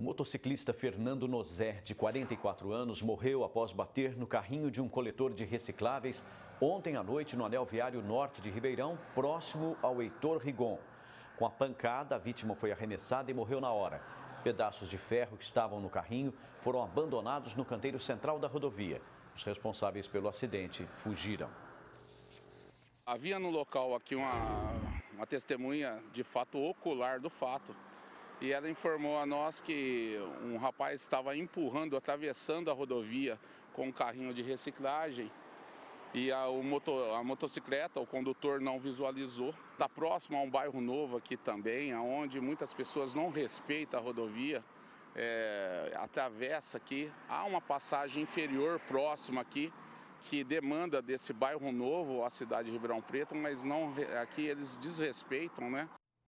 O motociclista Fernando Nozé, de 44 anos, morreu após bater no carrinho de um coletor de recicláveis ontem à noite no anel viário norte de Ribeirão, próximo ao Heitor Rigon. Com a pancada, a vítima foi arremessada e morreu na hora. Pedaços de ferro que estavam no carrinho foram abandonados no canteiro central da rodovia. Os responsáveis pelo acidente fugiram. Havia no local aqui uma, uma testemunha de fato ocular do fato e ela informou a nós que um rapaz estava empurrando, atravessando a rodovia com um carrinho de reciclagem e a, motor, a motocicleta, o condutor não visualizou. Está próximo a um bairro novo aqui também, onde muitas pessoas não respeitam a rodovia, é, atravessa aqui. Há uma passagem inferior próxima aqui que demanda desse bairro novo a cidade de Ribeirão Preto, mas não aqui eles desrespeitam, né?